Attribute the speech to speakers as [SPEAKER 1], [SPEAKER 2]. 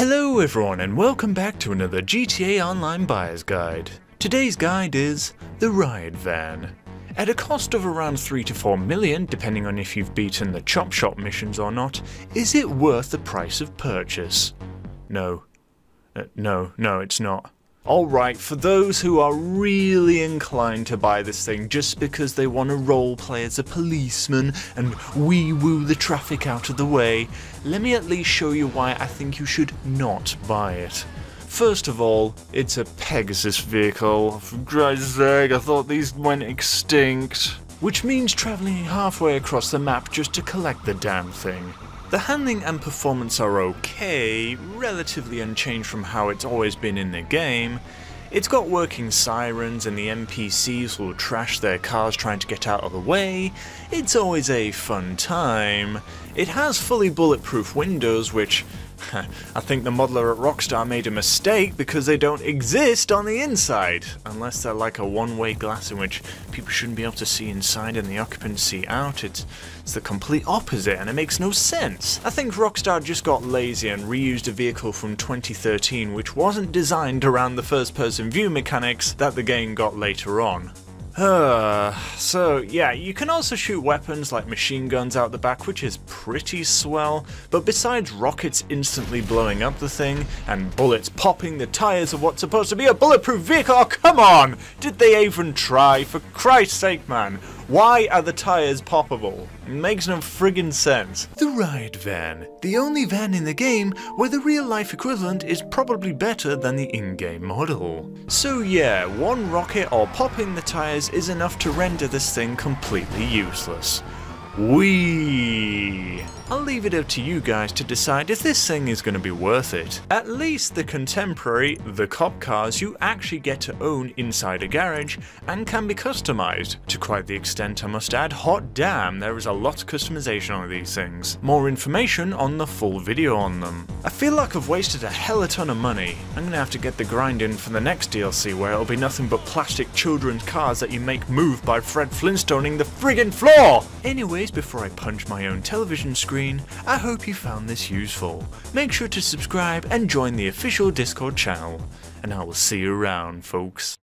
[SPEAKER 1] Hello everyone and welcome back to another GTA Online Buyer's Guide. Today's guide is the Riot Van. At a cost of around 3 to 4 million, depending on if you've beaten the Chop Shop missions or not, is it worth the price of purchase? No. Uh, no, no it's not. Alright, for those who are really inclined to buy this thing just because they want to roleplay as a policeman and wee woo the traffic out of the way, let me at least show you why I think you should not buy it. First of all, it's a Pegasus vehicle. For Christ's sake, I thought these went extinct. Which means travelling halfway across the map just to collect the damn thing. The handling and performance are okay, relatively unchanged from how it's always been in the game. It's got working sirens and the NPCs will trash their cars trying to get out of the way. It's always a fun time. It has fully bulletproof windows which I think the modeler at Rockstar made a mistake because they don't exist on the inside, unless they're like a one-way glass in which people shouldn't be able to see inside and the occupants see out. It's, it's the complete opposite and it makes no sense. I think Rockstar just got lazy and reused a vehicle from 2013 which wasn't designed around the first-person view mechanics that the game got later on. Uh, so yeah, you can also shoot weapons like machine guns out the back, which is pretty swell, but besides rockets instantly blowing up the thing, and bullets popping the tyres of what's supposed to be a bulletproof vehicle, oh come on! Did they even try? For Christ's sake, man! Why are the tyres poppable? It makes no friggin' sense. The Riot Van. The only van in the game where the real life equivalent is probably better than the in-game model. So yeah, one rocket or popping the tyres is enough to render this thing completely useless. Wee. Leave it up to you guys to decide if this thing is going to be worth it. At least the contemporary, the cop cars you actually get to own inside a garage and can be customized. To quite the extent I must add, hot damn, there is a lot of customization on these things. More information on the full video on them. I feel like I've wasted a hell of a ton of money. I'm gonna have to get the grind in for the next DLC where it'll be nothing but plastic children's cars that you make move by Fred Flintstoning the friggin' floor! Anyways, before I punch my own television screen, I hope you found this useful. Make sure to subscribe and join the official Discord channel. And I will see you around, folks.